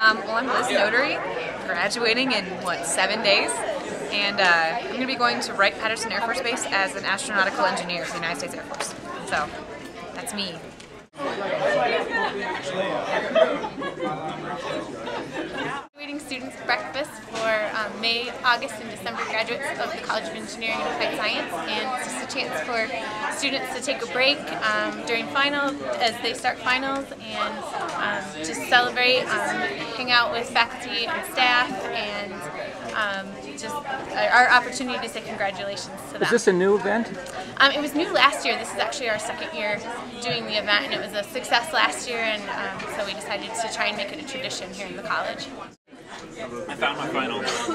Um, well, I'm Liz Notary, graduating in what seven days, and uh, I'm going to be going to Wright-Patterson Air Force Base as an astronautical engineer for the United States Air Force. So that's me. Graduating students breakfast for um, May, August, and December graduates of the College of Engineering and Applied Science, and it's just a chance for students to take a break um, during finals, as they start finals and um, just celebrate, um, hang out with faculty and staff, and um, just our opportunity to say congratulations to them. Is this a new event? Um, it was new last year. This is actually our second year doing the event, and it was a success last year, and um, so we decided to try and make it a tradition here in the college. I found my final. So,